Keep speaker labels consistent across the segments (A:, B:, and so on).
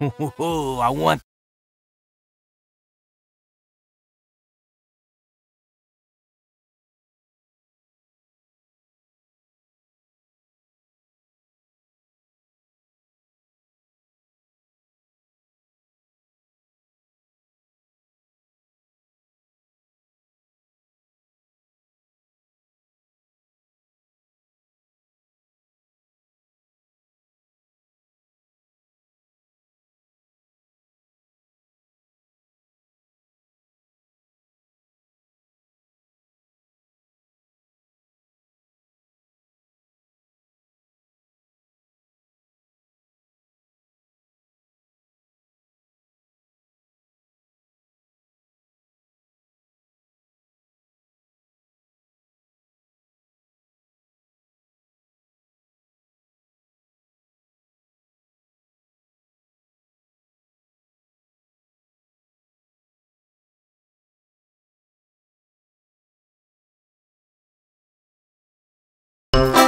A: Oh, I want
B: N42!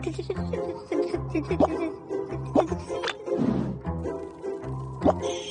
B: Thank you.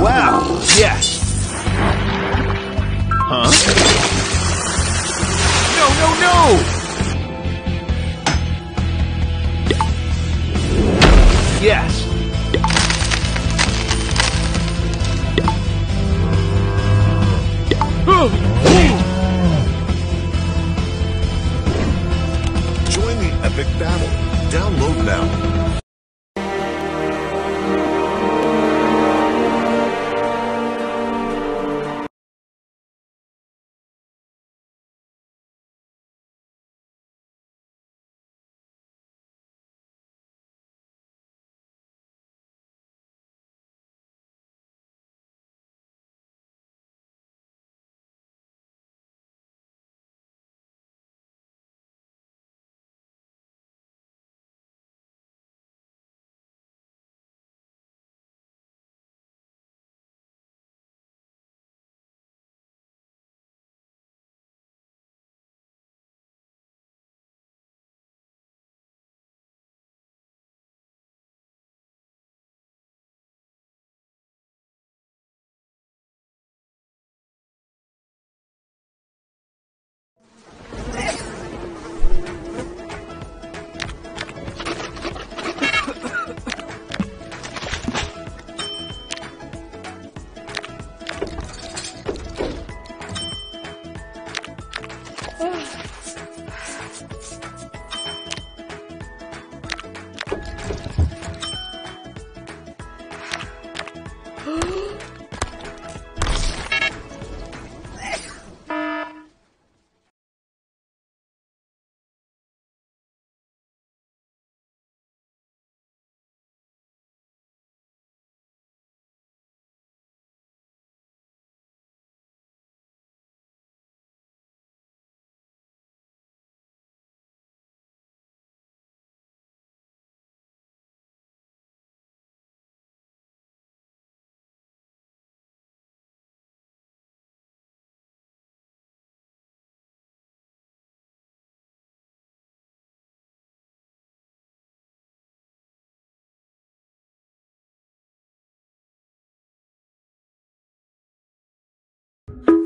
A: Wow, yes. Huh? No, no, no! Yes.
C: Join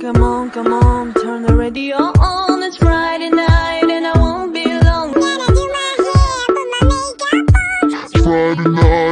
D: Come on, come on, turn the radio on. It's Friday night and I won't be long Friday night.